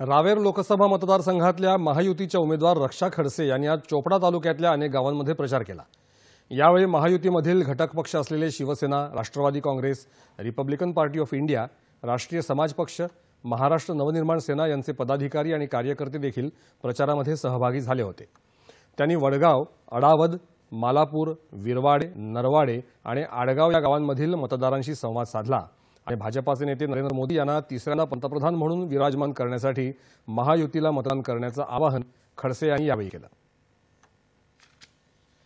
रावेर लोकसभा मतदारसंघातल्या महायुतीच्या उमेदवार रक्षा खडसे यांनी आज चोपडा तालुक्यातल्या अनेक गावांमध्ये प्रचार केला. यावेळी महायुतीमधील घटक पक्ष असलेले Shiv Sena Rashtravadi Congress Republican Party of India Rashtriya Samaj Paksha Maharashtra Navnirman सेना यांचे पदाधिकारी आणि कार्यकर्ते देखील प्रचारामध्ये सहभागी झाले होते. त्यांनी वडगाव अडावद मालापूर विरवाडे नरवाडे आणि आडगाव या गावांमधील मतदारांशी संवाद साधला. आणि भाजपाचे नेते नरेंद्र मोदी यांना तिसऱ्यांदा पंतप्रधान म्हणून विराजमान करण्यासाठी महायुतीला मतदान करण्याचं आवाहन खडसे यांनी यावेळी केलं.